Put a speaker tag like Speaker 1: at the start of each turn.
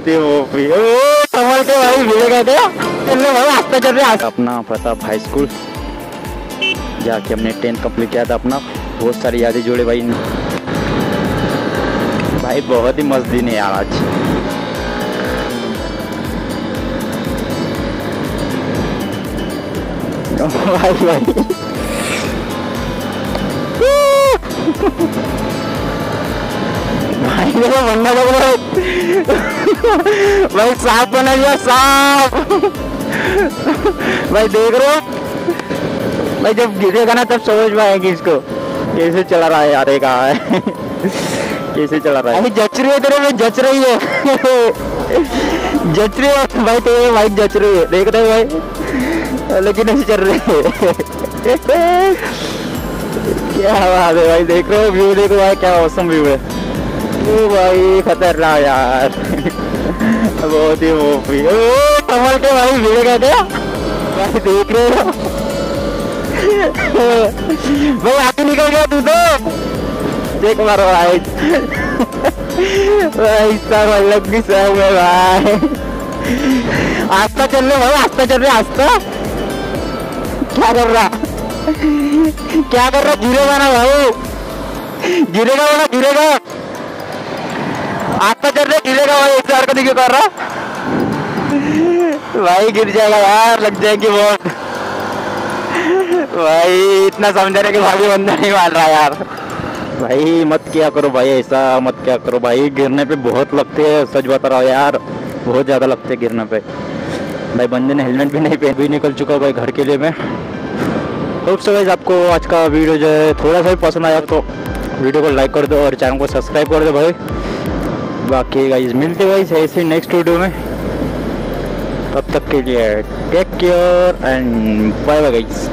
Speaker 1: बहुत ही वो भी संभल के भाई मिलेगा क्या? चलने भाई आस्ते चल रहे अपना प्रताप हाई स्कूल जाके हमने टेंथ कंप्लीट किया था अपना। बहुत सारी यादें जुड़े भाई भाई बहुत ही मस्त दिन है यार आज। भाई भाई। भाई देखो बंदा लग रहा है भाई सांप बना गया सांप भाई देख रहे हो? भाई जब गिरेगा ना तब समझ पाएँगे इसको। कैसे चला रहा है यार कहा है कैसे चला रहा है? अभी जच रही है तेरे, में जच रही है। जच रही है, भाई तेरे बाइक जच रही है। देख रहे हो भाई? लेकिन ऐसे चल रहे हैं। क्या बात है भाई, देख रहे हो? व्यू देखो भाई, क्या औसम व्यू है। भाई, खतरनाक यार। बहुत ही भी ओ कमल के भाई भिड़ेगा क्या भाई देख रहे हो? भाई, आगे निकल गया तू तो। देख मारो भाई। भाई सब अलग की सब है भाई। आस्था चल रहे भाई, आस्था चल रहे आस्था। क्या कर रहा? क्या कर रहा? गिरेगा ना भाई। गिरेगा ना गिरेगा आस्ता चल रहे गिरेगा भाई ऐसे हरकत क्यों कर रहा भाई गिर जाएगा यार, लग जाएगी वोट। भाई, इतना समझाने के भाभी बंदा नहीं मान रहा यार। भाई, मत क्या करो भाई, ऐसा मत क्या करो भाई। गिरने पे बहुत लगते हैं, सच बता रहा हूँ यार। बहुत ज़्यादा लगते हैं गिरने पे। भाई, बंदे ने हेलमेट भी नहीं पहन, भी निकल चुका भाई घर के लिए मैं। होप सो गाइस आपको आज का वीडियो जो है, थोड़ा सा भी पसंद आया तो वीडियो को लाइक कर दो और चैनल को सब्सक्राइब कर दो भाई। बाकी गाइज़ मिलते गाइज़ ऐसे नेक्स्ट वीडियो में। तब तक के लिए take care and bye bye guys